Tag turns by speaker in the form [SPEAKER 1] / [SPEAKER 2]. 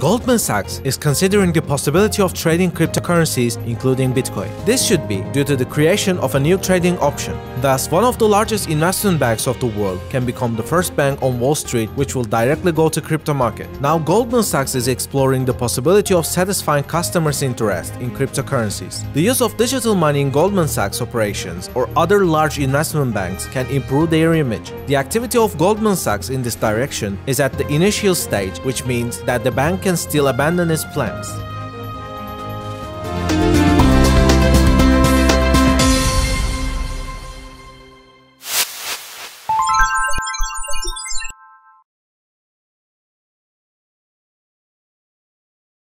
[SPEAKER 1] Goldman Sachs is considering the possibility of trading cryptocurrencies, including Bitcoin. This should be due to the creation of a new trading option. Thus, one of the largest investment banks of the world can become the first bank on Wall Street which will directly go to crypto market. Now, Goldman Sachs is exploring the possibility of satisfying customers' interest in cryptocurrencies. The use of digital money in Goldman Sachs operations or other large investment banks can improve their image. The activity of Goldman Sachs in this direction is at the initial stage, which means that the bank can still abandon his plans.